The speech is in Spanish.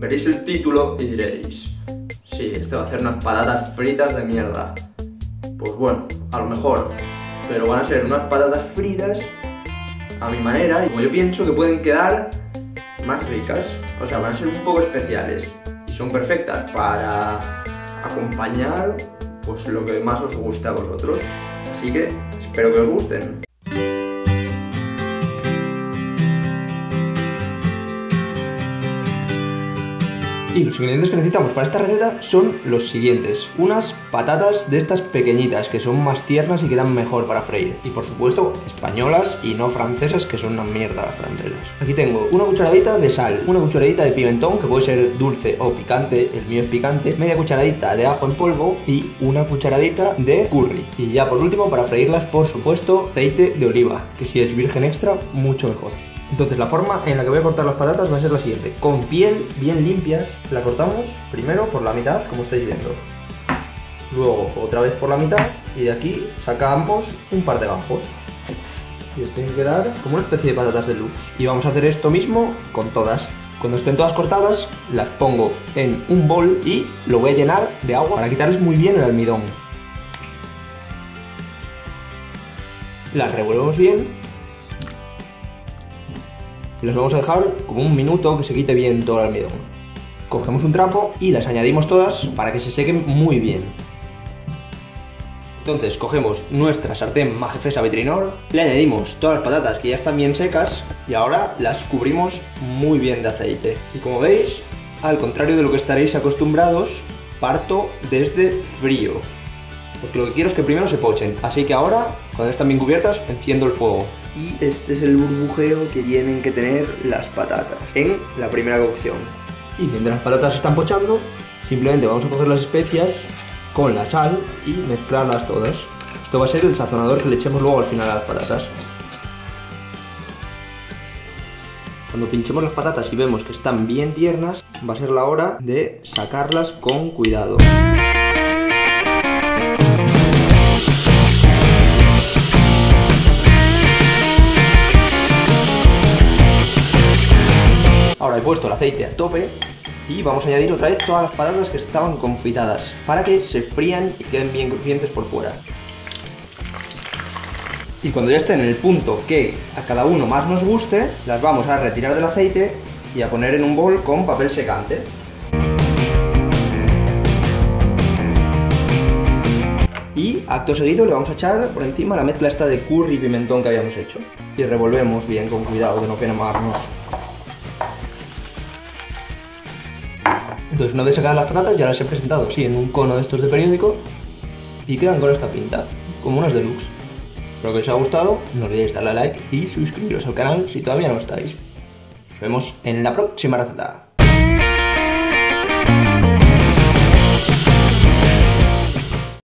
Veréis el título y diréis, sí, este va a hacer unas patatas fritas de mierda. Pues bueno, a lo mejor, pero van a ser unas patatas fritas a mi manera y como yo pienso que pueden quedar más ricas, o sea, van a ser un poco especiales y son perfectas para acompañar pues lo que más os guste a vosotros. Así que espero que os gusten. Y los ingredientes que necesitamos para esta receta son los siguientes. Unas patatas de estas pequeñitas que son más tiernas y quedan mejor para freír. Y por supuesto, españolas y no francesas que son una mierda las francesas. Aquí tengo una cucharadita de sal, una cucharadita de pimentón que puede ser dulce o picante, el mío es picante, media cucharadita de ajo en polvo y una cucharadita de curry. Y ya por último, para freírlas, por supuesto, aceite de oliva, que si es virgen extra, mucho mejor. Entonces la forma en la que voy a cortar las patatas va a ser la siguiente. Con piel bien limpias, la cortamos primero por la mitad, como estáis viendo. Luego otra vez por la mitad y de aquí sacamos un par de gajos. Y os tienen que dar como una especie de patatas deluxe. Y vamos a hacer esto mismo con todas. Cuando estén todas cortadas, las pongo en un bol y lo voy a llenar de agua para quitarles muy bien el almidón. Las revolvemos bien y las vamos a dejar como un minuto que se quite bien todo el almidón. Cogemos un trapo y las añadimos todas para que se sequen muy bien. Entonces cogemos nuestra sartén Majefesa Vetrinor, le añadimos todas las patatas que ya están bien secas y ahora las cubrimos muy bien de aceite. Y como veis, al contrario de lo que estaréis acostumbrados, parto desde frío. Porque lo que quiero es que primero se pochen. Así que ahora, cuando están bien cubiertas, enciendo el fuego y este es el burbujeo que tienen que tener las patatas en la primera cocción. Y mientras las patatas están pochando, simplemente vamos a coger las especias con la sal y mezclarlas todas. Esto va a ser el sazonador que le echemos luego al final a las patatas. Cuando pinchemos las patatas y vemos que están bien tiernas, va a ser la hora de sacarlas con cuidado. Ahora he puesto el aceite a tope y vamos a añadir otra vez todas las patatas que estaban confitadas para que se frían y queden bien crujientes por fuera. Y cuando ya estén en el punto que a cada uno más nos guste, las vamos a retirar del aceite y a poner en un bol con papel secante. Y acto seguido le vamos a echar por encima la mezcla esta de curry y pimentón que habíamos hecho. Y revolvemos bien con cuidado de no quemarnos. Entonces una vez sacadas las patatas ya las he presentado así en un cono de estos de periódico y quedan con esta pinta, como unas deluxe. Espero que os haya gustado, no olvidéis darle a like y suscribiros al canal si todavía no estáis. Nos vemos en la próxima receta.